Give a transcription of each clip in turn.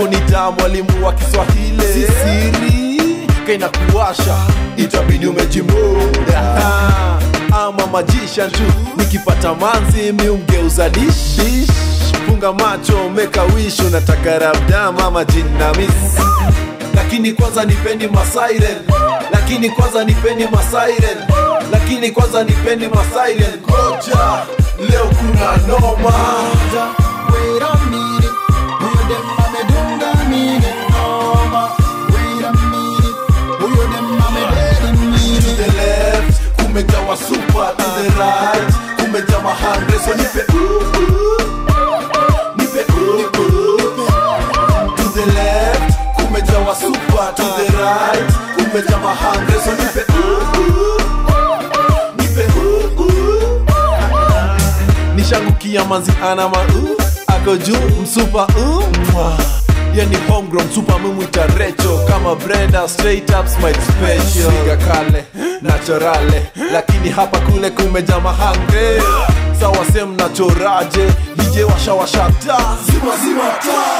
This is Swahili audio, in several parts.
yako ni taa mwalimu wa Kiswahili. Si siri kaina kuwasha itabidi umejimuda. Ah, ama majisha tu. Nikipata manzi miumgeuza dish. Dish. funga macho meka wish unataka rabda mama jinamisi lakini kwanza nipeni masairen lakini kwanza nipeni masairen lakini kwanza nipeni masairen koja leo kuna noma. Wait a hande nipe uh, uh. nipe uh, uh. nishangukia manzi ana uh, ako juu msupa uh, mwah. yani homegrown super mumwita recho kama brenda straight up smile special Siga kale naturale lakini hapa kule kumeja mahange sawa sem nachoraje zima zima ta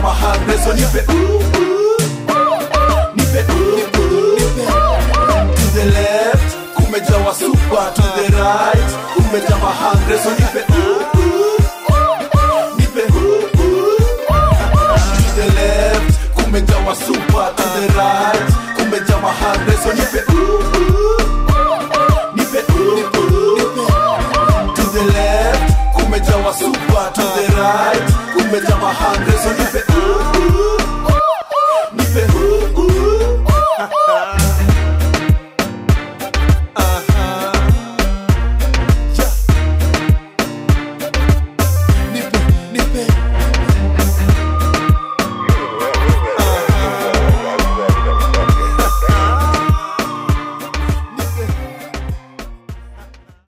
so nipe nipe uh. to the left kumejawa super to the right kumeja so nipe nipe to the left kumejawa super to the right kumeja so nipe nipe to the left kumejawa super to the right so nipe